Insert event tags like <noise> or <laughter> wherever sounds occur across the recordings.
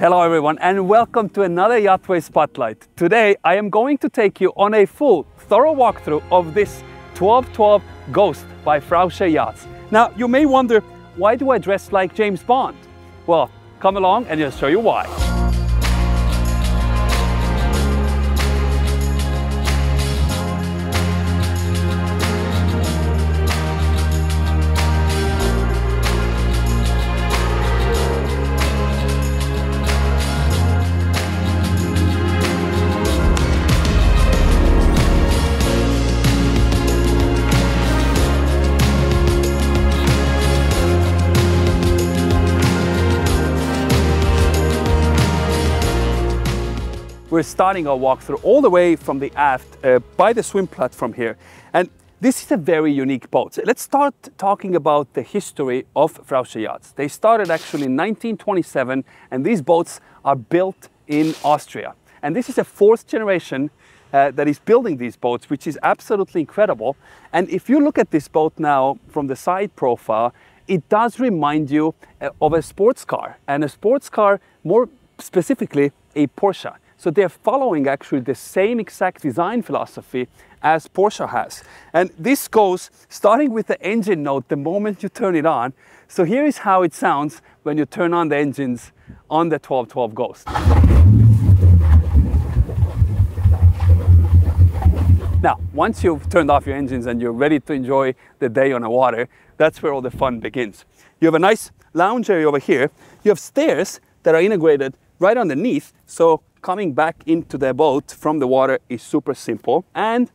Hello everyone and welcome to another Yachtway Spotlight. Today I am going to take you on a full, thorough walkthrough of this 1212 Ghost by Frauscher Yachts. Now you may wonder, why do I dress like James Bond? Well, come along and I'll show you why. We're starting our walkthrough all the way from the aft uh, by the swim platform here. And this is a very unique boat. Let's start talking about the history of Frauscher yachts. They started actually in 1927 and these boats are built in Austria. And this is a fourth generation uh, that is building these boats, which is absolutely incredible. And if you look at this boat now from the side profile, it does remind you uh, of a sports car and a sports car, more specifically a Porsche. So they're following actually the same exact design philosophy as Porsche has. And this goes starting with the engine note the moment you turn it on. So here is how it sounds when you turn on the engines on the 1212 Ghost. Now, once you've turned off your engines and you're ready to enjoy the day on the water, that's where all the fun begins. You have a nice lounge area over here. You have stairs that are integrated right underneath. So coming back into the boat from the water is super simple. And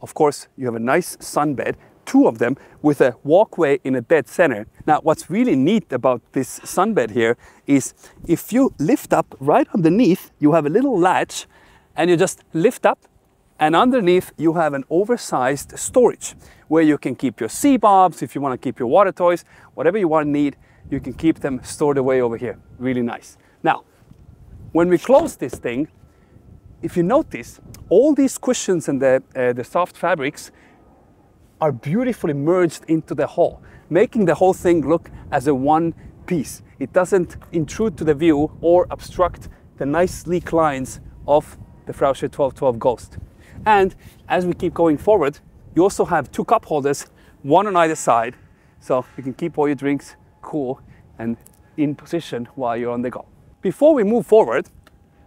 of course, you have a nice sunbed, two of them with a walkway in a dead center. Now, what's really neat about this sunbed here is if you lift up right underneath, you have a little latch and you just lift up and underneath you have an oversized storage where you can keep your sea bobs, if you want to keep your water toys, whatever you want to need, you can keep them stored away over here. Really nice. Now, when we close this thing, if you notice, all these cushions and the, uh, the soft fabrics are beautifully merged into the hull, making the whole thing look as a one piece. It doesn't intrude to the view or obstruct the nice sleek lines of the Frauscher 1212 Ghost. And as we keep going forward, you also have two cup holders, one on either side, so you can keep all your drinks cool and in position while you're on the go. Before we move forward,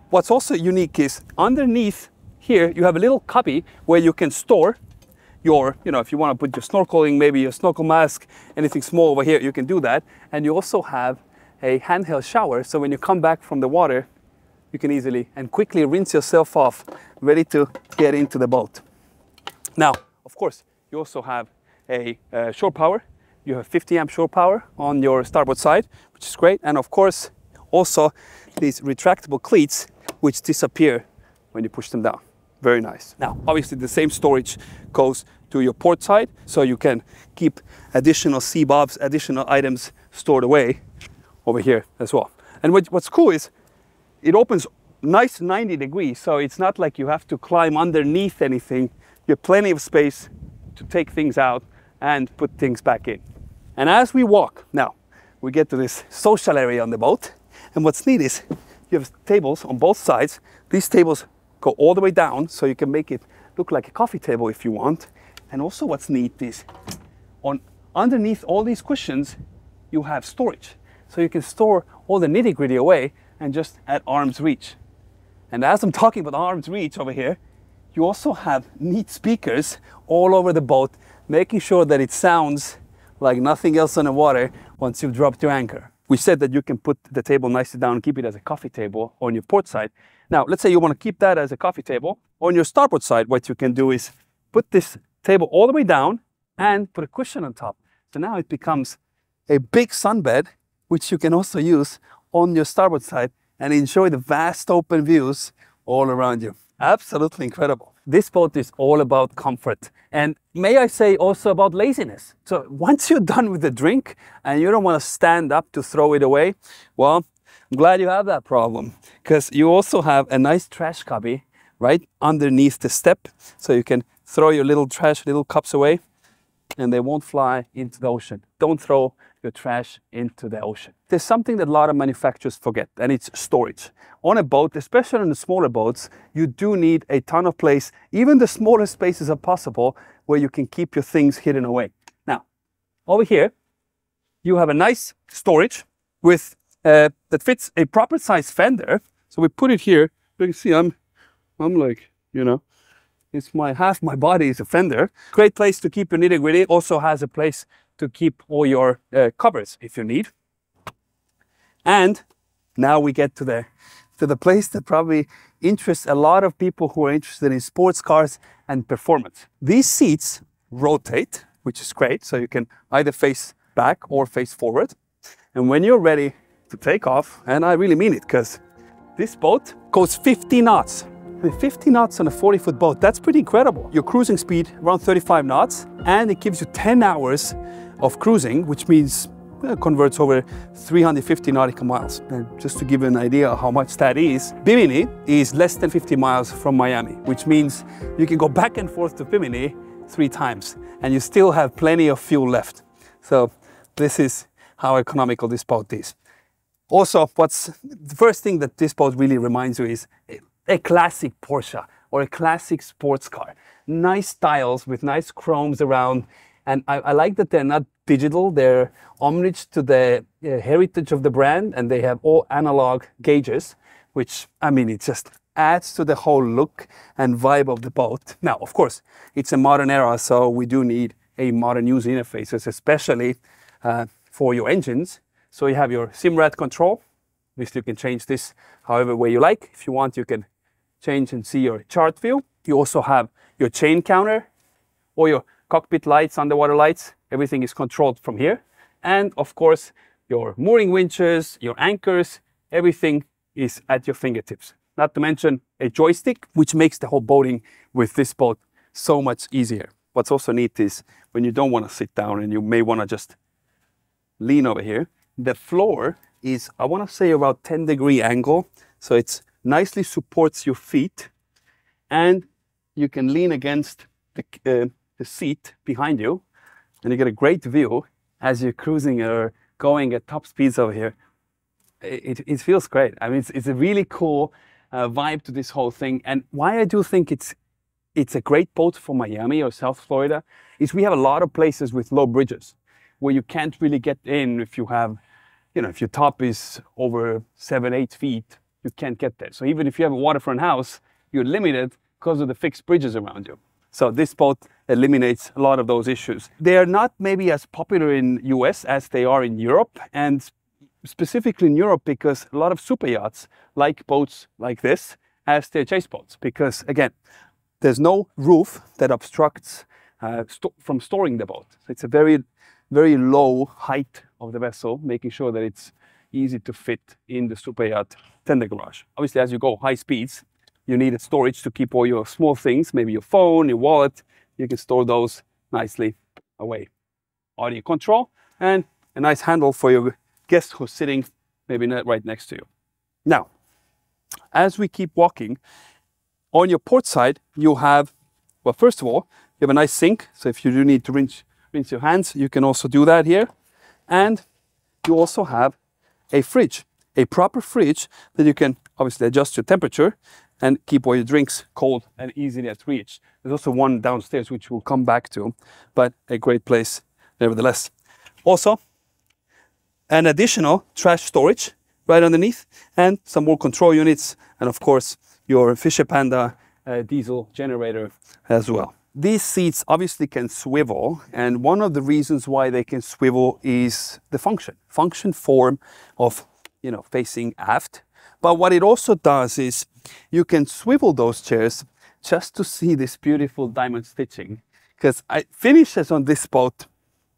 what's also unique is underneath here you have a little cubby where you can store your, you know, if you want to put your snorkeling, maybe your snorkel mask, anything small over here, you can do that. And you also have a handheld shower, so when you come back from the water, you can easily and quickly rinse yourself off, ready to get into the boat. Now, of course, you also have a uh, shore power. You have 50 amp shore power on your starboard side, which is great. And of course, also these retractable cleats which disappear when you push them down. Very nice. Now, obviously the same storage goes to your port side, so you can keep additional sea bobs, additional items stored away over here as well. And what, what's cool is it opens nice 90 degrees, so it's not like you have to climb underneath anything. You have plenty of space to take things out and put things back in. And as we walk, now we get to this social area on the boat. And what's neat is you have tables on both sides. These tables go all the way down so you can make it look like a coffee table if you want. And also what's neat is on underneath all these cushions, you have storage. So you can store all the nitty gritty away and just at arm's reach. And as I'm talking about arm's reach over here, you also have neat speakers all over the boat, making sure that it sounds like nothing else on the water once you've dropped your anchor. We said that you can put the table nicely down and keep it as a coffee table on your port side. Now, let's say you want to keep that as a coffee table. On your starboard side, what you can do is put this table all the way down and put a cushion on top. So now it becomes a big sunbed, which you can also use on your starboard side and enjoy the vast open views all around you. Absolutely incredible. This boat is all about comfort and may I say also about laziness. So once you're done with the drink and you don't want to stand up to throw it away, well, I'm glad you have that problem because you also have a nice trash cubby right underneath the step so you can throw your little trash, little cups away and they won't fly into the ocean. Don't throw your trash into the ocean. There's something that a lot of manufacturers forget, and it's storage. On a boat, especially on the smaller boats, you do need a ton of place. Even the smallest spaces are possible where you can keep your things hidden away. Now, over here, you have a nice storage with uh, that fits a proper size fender. So we put it here. You can see I'm, I'm like, you know, it's my half my body is a fender. Great place to keep your nitty gritty. Also has a place to keep all your uh, covers if you need. And now we get to the to the place that probably interests a lot of people who are interested in sports cars and performance. These seats rotate, which is great. So you can either face back or face forward. And when you're ready to take off, and I really mean it because this boat goes 50 knots. 50 knots on a 40 foot boat, that's pretty incredible. Your cruising speed around 35 knots, and it gives you 10 hours of cruising, which means uh, converts over 350 nautical miles. And just to give you an idea how much that is, Bimini is less than 50 miles from Miami, which means you can go back and forth to Bimini three times and you still have plenty of fuel left. So this is how economical this boat is. Also, what's the first thing that this boat really reminds you is a classic Porsche or a classic sports car. Nice styles with nice chromes around. And I, I like that they're not digital, they're homage to the uh, heritage of the brand and they have all analog gauges, which I mean, it just adds to the whole look and vibe of the boat. <laughs> Now, of course, it's a modern era, so we do need a modern user interfaces, especially uh, for your engines. So you have your Simrad control. Least you can change this however way you like. If you want, you can change and see your chart view. You also have your chain counter or your cockpit lights, underwater lights. Everything is controlled from here. And of course, your mooring winches, your anchors, everything is at your fingertips. Not to mention a joystick, which makes the whole boating with this boat so much easier. What's also neat is when you don't want to sit down and you may want to just lean over here, the floor is, I want to say about 10 degree angle. So it's nicely supports your feet and you can lean against the, uh, the seat behind you and you get a great view as you're cruising or going at top speeds over here. It, it feels great. I mean, it's, it's a really cool uh, vibe to this whole thing. And why I do think it's it's a great boat for Miami or South Florida is we have a lot of places with low bridges where you can't really get in if you have, you know, if your top is over seven, eight feet you can't get there. So even if you have a waterfront house, you're limited because of the fixed bridges around you. So this boat eliminates a lot of those issues. They are not maybe as popular in US as they are in Europe and specifically in Europe because a lot of super yachts like boats like this as their chase boats because again, there's no roof that obstructs uh, st from storing the boat. So it's a very, very low height of the vessel, making sure that it's easy to fit in the super yacht tender garage. Obviously, as you go high speeds, you need a storage to keep all your small things, maybe your phone, your wallet. You can store those nicely away. Audio control and a nice handle for your guest who's sitting maybe not right next to you. Now, as we keep walking, on your port side, you have, well, first of all, you have a nice sink. So if you do need to rinse, rinse your hands, you can also do that here. And you also have a fridge, a proper fridge that you can obviously adjust your temperature and keep all your drinks cold and easily at reach. There's also one downstairs, which we'll come back to, but a great place nevertheless. Also, an additional trash storage right underneath and some more control units and of course your Fischer Panda uh, diesel generator as well. These seats obviously can swivel, and one of the reasons why they can swivel is the function, function form of, you know, facing aft. But what it also does is you can swivel those chairs just to see this beautiful diamond stitching, because finishes on this boat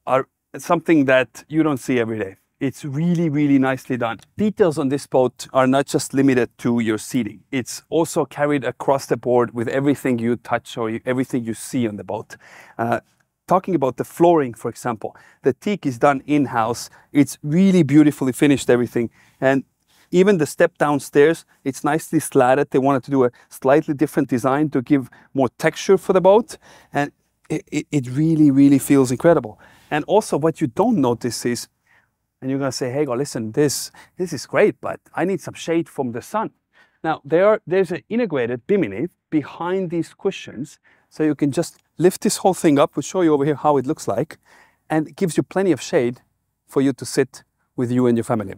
are something that you don't see every day. It's really, really nicely done. Details on this boat are not just limited to your seating. It's also carried across the board with everything you touch or everything you see on the boat. Uh, talking about the flooring, for example, the teak is done in-house. It's really beautifully finished everything. And even the step downstairs, it's nicely slatted. They wanted to do a slightly different design to give more texture for the boat. And it, it, really, really feels incredible. And also what you don't notice is And you're gonna say, hey, go listen, this, this is great, but I need some shade from the sun. Now, there, are, there's an integrated Bimini behind these cushions. So you can just lift this whole thing up. We'll show you over here how it looks like. And it gives you plenty of shade for you to sit with you and your family.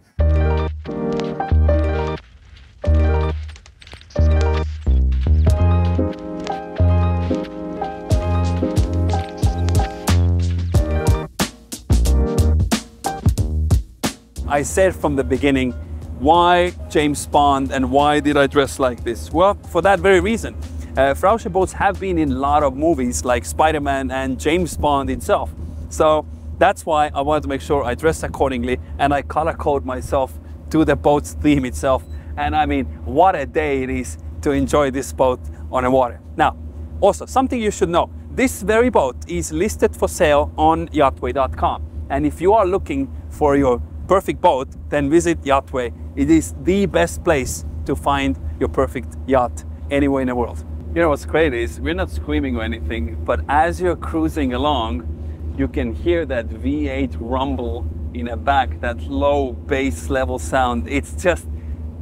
I said from the beginning, why James Bond and why did I dress like this? Well, for that very reason. Uh, Frauscher boats have been in a lot of movies like Spider-Man and James Bond himself. So that's why I wanted to make sure I dress accordingly and I color code myself to the boat's theme itself. And I mean, what a day it is to enjoy this boat on the water. Now, also something you should know, this very boat is listed for sale on yachtway.com. And if you are looking for your perfect boat, then visit Yachtway. It is the best place to find your perfect yacht anywhere in the world. You know what's great is we're not screaming or anything, but as you're cruising along, you can hear that V8 rumble in the back, that low bass level sound. It's just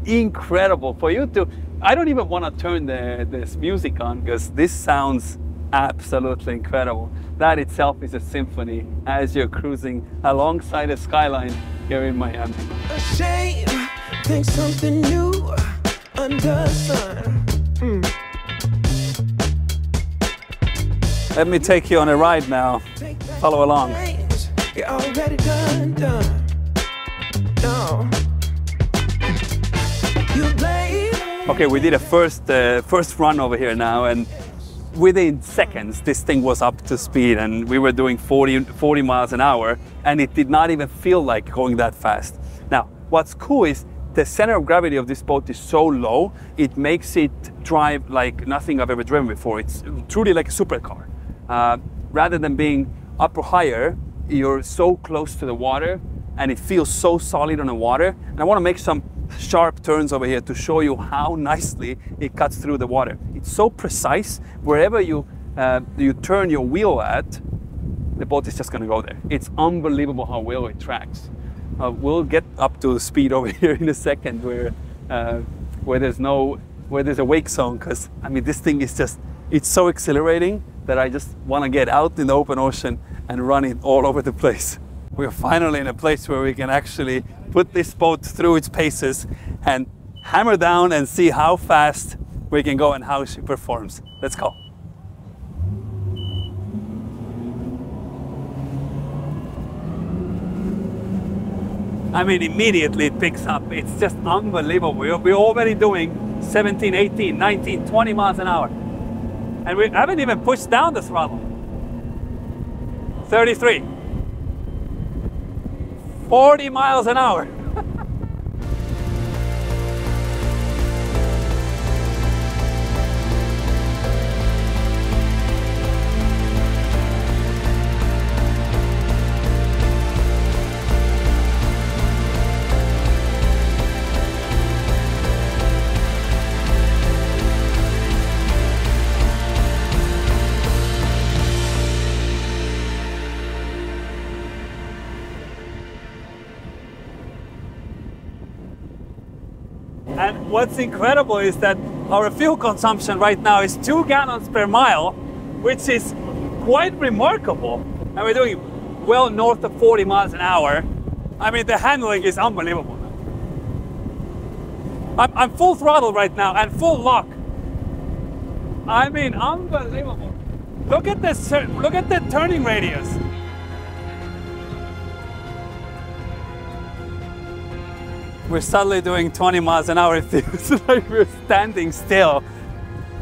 incredible for you to. I don't even want to turn the, this music on because this sounds absolutely incredible. That itself is a symphony as you're cruising alongside the skyline here in Miami. A shame, think something new under sun. Mm. Let me take you on a ride now. Follow along. You're already done, done. No. Okay, we did a first uh, first run over here now, and within seconds, this thing was up to speed, and we were doing 40, 40 miles an hour, and it did not even feel like going that fast. Now, what's cool is the center of gravity of this boat is so low, it makes it drive like nothing I've ever driven before. It's truly like a supercar. Uh, rather than being up or higher, you're so close to the water, and it feels so solid on the water. And I want to make some sharp turns over here to show you how nicely it cuts through the water. It's so precise. Wherever you uh, you turn your wheel at, the boat is just going to go there. It's unbelievable how well it tracks. Uh, we'll get up to speed over <laughs> here in a second, where uh, where there's no where there's a wake zone, because I mean this thing is just it's so exhilarating that I just want to get out in the open ocean and run it all over the place. We're finally in a place where we can actually put this boat through its paces and hammer down and see how fast we can go and how she performs. Let's go. I mean, immediately it picks up. It's just unbelievable. We're, already doing 17, 18, 19, 20 miles an hour. And we haven't even pushed down the throttle. 33. 40 miles an hour. What's incredible is that our fuel consumption right now is two gallons per mile, which is quite remarkable. And we're doing well north of 40 miles an hour. I mean, the handling is unbelievable. I'm, I'm full throttle right now and full lock. I mean, unbelievable. Look at this, look at the turning radius. We're suddenly doing 20 miles an hour. It feels <laughs> like we're standing still.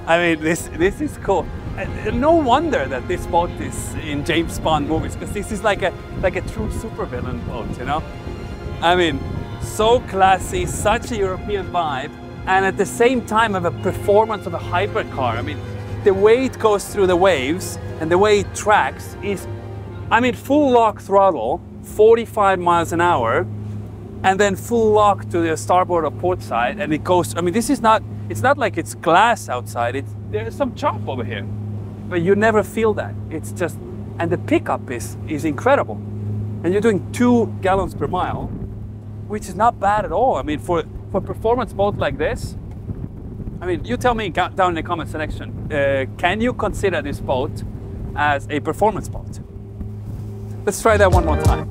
I mean, this this is cool. Uh, uh, no wonder that this boat is in James Bond movies because this is like a like a true supervillain boat, you know. I mean, so classy, such a European vibe, and at the same time have a performance of a hypercar. I mean, the way it goes through the waves and the way it tracks is, I mean, full lock throttle, 45 miles an hour, and then full lock to the starboard or port side and it goes i mean this is not it's not like it's glass outside it's there's some chop over here but you never feel that it's just and the pickup is is incredible and you're doing two gallons per mile, which is not bad at all. I mean, for for performance boat like this, I mean, you tell me down in the comment section, uh, can you consider this boat as a performance boat? Let's try that one more time.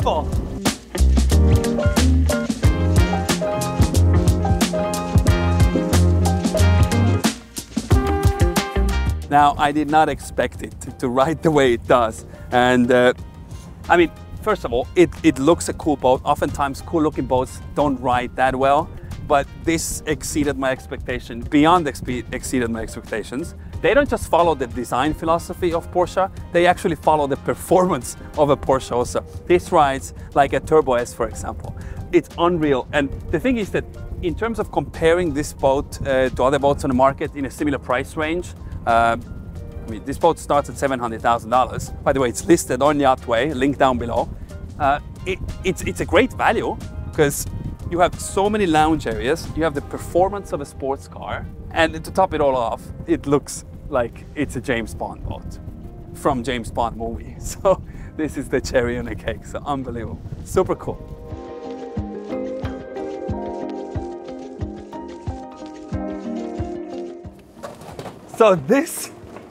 Incredible! Now, I did not expect it to, ride the way it does. And uh, I mean, first of all, it, it looks a cool boat. Oftentimes, cool looking boats don't ride that well, but this exceeded my expectation, beyond exceeded my expectations. They don't just follow the design philosophy of Porsche, they actually follow the performance of a Porsche also. This rides like a Turbo S, for example. It's unreal. And the thing is that in terms of comparing this boat uh, to other boats on the market in a similar price range, uh, I mean, this boat starts at $700,000. By the way, it's listed on Yachtway, link down below. Uh, it, it's, it's a great value because you have so many lounge areas, you have the performance of a sports car, and to top it all off, it looks like it's a James Bond boat from James Bond movie. <laughs> So this is the cherry on the cake, so unbelievable. Super cool. So this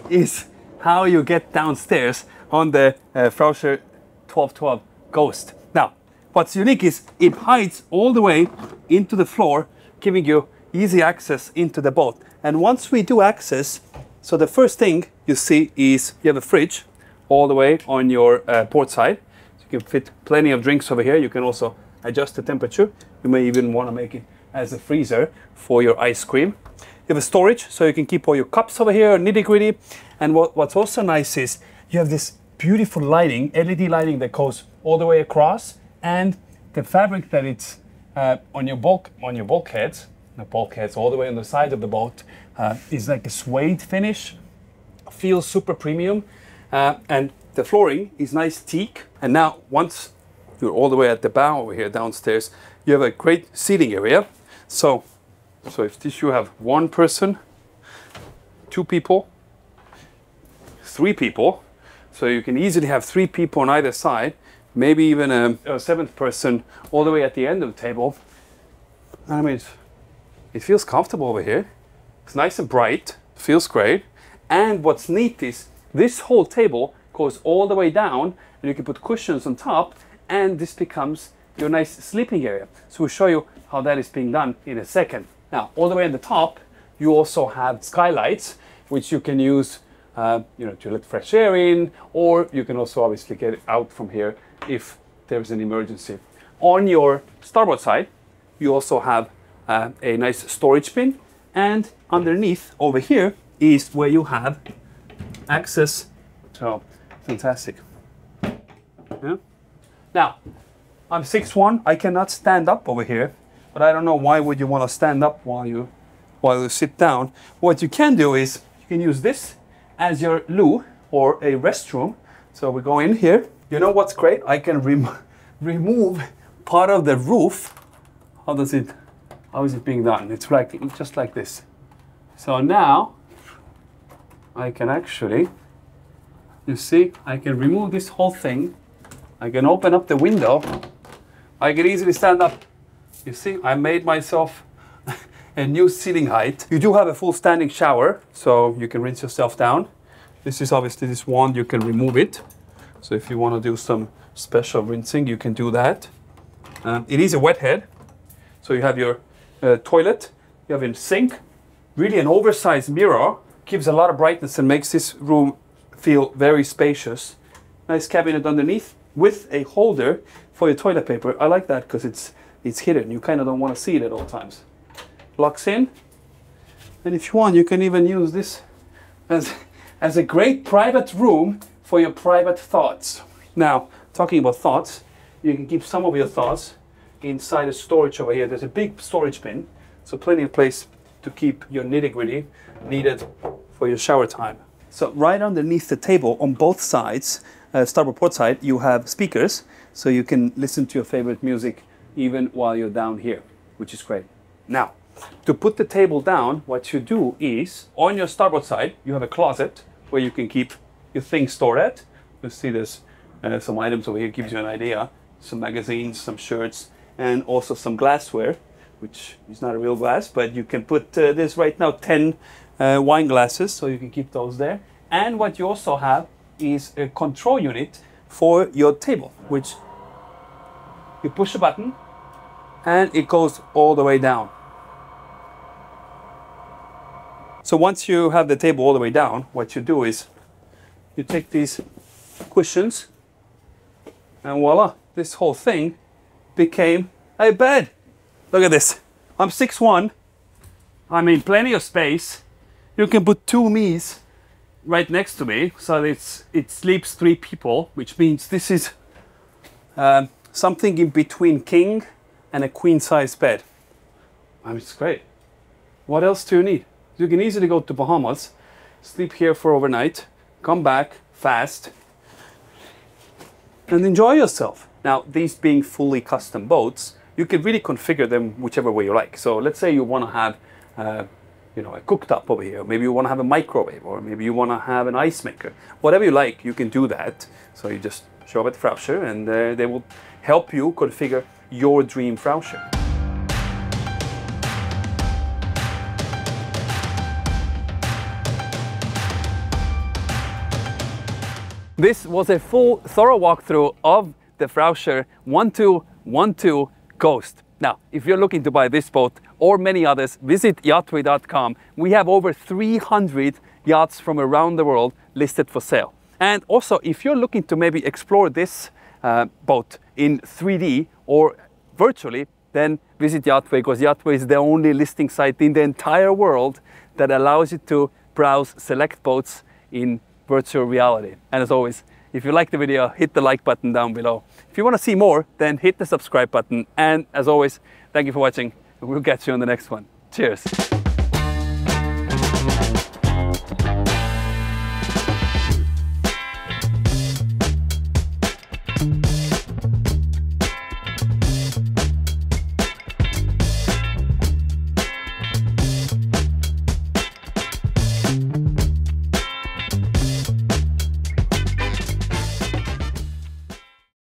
is how you get downstairs on the uh, Frauscher 1212 Ghost. What's unique is it hides all the way into the floor, giving you easy access into the boat. And once we do access, so the first thing you see is you have a fridge all the way on your uh, port side. So you can fit plenty of drinks over here. You can also adjust the temperature. You may even want to make it as a freezer for your ice cream. You have a storage, so you can keep all your cups over here, nitty gritty. And what, what's also nice is you have this beautiful lighting, LED lighting that goes all the way across, and the fabric that it's uh, on your bulk on your bulkheads, the bulkheads all the way on the side of the boat, uh, is like a suede finish. Feels super premium, uh, and the flooring is nice teak. And now once you're all the way at the bow over here downstairs, you have a great seating area. So so if this you have one person, two people, three people, so you can easily have three people on either side, maybe even a, a seventh person all the way at the end of the table. I mean, it feels comfortable over here. It's nice and bright, feels great. And what's neat is this whole table goes all the way down, and you can put cushions on top, and this becomes your nice sleeping area. So we'll show you how that is being done in a second. Now, all the way at the top, you also have skylights, which you can use, uh, you know, to let fresh air in, or you can also obviously get out from here if there's an emergency. On your starboard side, you also have uh, a nice storage bin, and underneath over here is where you have access. So, fantastic. Yeah. Now, I'm 6'1", I cannot stand up over here, but I don't know why would you want to stand up while you while you sit down. What you can do is you can use this as your loo or a restroom. So we go in here. You know what's great? I can rem- <laughs> remove part of the roof. How does it how is it being done? It's like just like this. So now I can actually you see I can remove this whole thing. I can open up the window. I can easily stand up you see, I made myself a new ceiling height. You do have a full standing shower, so you can rinse yourself down. This is obviously this wand, you can remove it. So if you want to do some special rinsing, you can do that. Um, it is a wet head, so you have your uh, toilet, you have a sink, really an oversized mirror, gives a lot of brightness and makes this room feel very spacious. Nice cabinet underneath with a holder for your toilet paper. I like that because it's it's hidden. You kind of don't want to see it at all times. Locks in. And if you want, you can even use this as, as a great private room for your private thoughts. Now, talking about thoughts, you can keep some of your thoughts inside a storage over here. There's a big storage bin, so plenty of place to keep your nitty gritty needed for your shower time. So right underneath the table on both sides, uh, starboard port side, you have speakers, so you can listen to your favorite music even while you're down here, which is great. Now, to put the table down, what you do is on your starboard side, you have a closet where you can keep your things stored at. You'll see there's uh, some items over here, gives you an idea. Some magazines, some shirts, and also some glassware, which is not a real glass, but you can put uh, this right now 10 uh, wine glasses, so you can keep those there. And what you also have is a control unit for your table, which you push a button and it goes all the way down. So once you have the table all the way down, what you do is you take these cushions and voila, this whole thing became a bed. Look at this. I'm 6'1". I mean, plenty of space. You can put two me's right next to me, so it's it sleeps three people, which means this is um, something in between king and a queen size bed. I mean, it's great. What else do you need? You can easily go to Bahamas, sleep here for overnight, come back fast, and enjoy yourself. Now, these being fully custom boats, you can really configure them whichever way you like. So let's say you want to have, uh, you know, a cooktop over here. Maybe you want to have a microwave, or maybe you want to have an ice maker. Whatever you like, you can do that. So you just show up at Frauscher, and uh, they will help you configure your dream Frauscher. This was a full, thorough walkthrough of the Frauscher 1212 Ghost. Now, if you're looking to buy this boat or many others, visit yachtway.com. We have over 300 yachts from around the world listed for sale. And also, if you're looking to maybe explore this uh, boat in 3D or virtually, then visit Yachtway because Yachtway is the only listing site in the entire world that allows you to browse select boats in virtual reality. And as always, if you like the video, hit the like button down below. If you want to see more, then hit the subscribe button. And as always, thank you for watching. We'll catch you on the next one. Cheers.